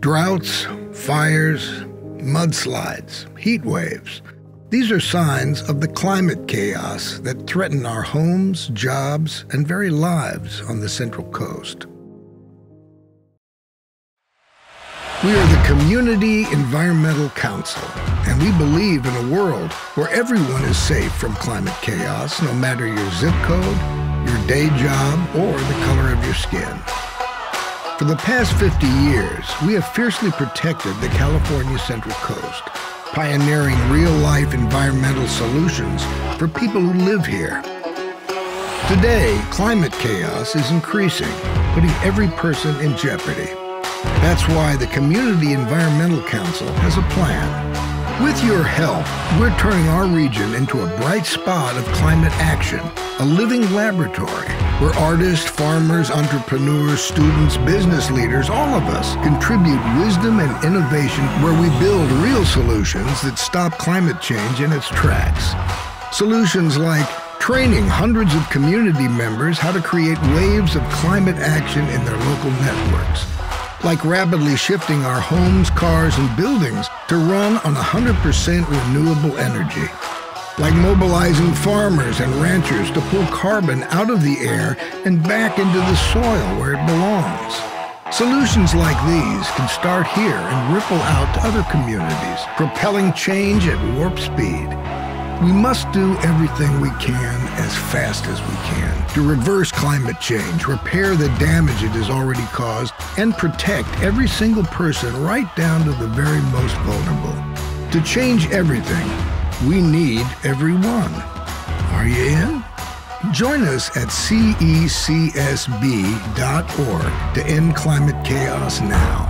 Droughts, fires, mudslides, heat waves. These are signs of the climate chaos that threaten our homes, jobs, and very lives on the Central Coast. We are the Community Environmental Council, and we believe in a world where everyone is safe from climate chaos, no matter your zip code, your day job, or the color of your skin. For the past 50 years, we have fiercely protected the California Central Coast, pioneering real-life environmental solutions for people who live here. Today, climate chaos is increasing, putting every person in jeopardy. That's why the Community Environmental Council has a plan with your help, we're turning our region into a bright spot of climate action, a living laboratory where artists, farmers, entrepreneurs, students, business leaders, all of us contribute wisdom and innovation where we build real solutions that stop climate change in its tracks. Solutions like training hundreds of community members how to create waves of climate action in their local networks like rapidly shifting our homes, cars, and buildings to run on 100% renewable energy. Like mobilizing farmers and ranchers to pull carbon out of the air and back into the soil where it belongs. Solutions like these can start here and ripple out to other communities, propelling change at warp speed. We must do everything we can as fast as we can to reverse climate change, repair the damage it has already caused, and protect every single person right down to the very most vulnerable. To change everything, we need everyone. Are you in? Join us at cecsb.org to end climate chaos now.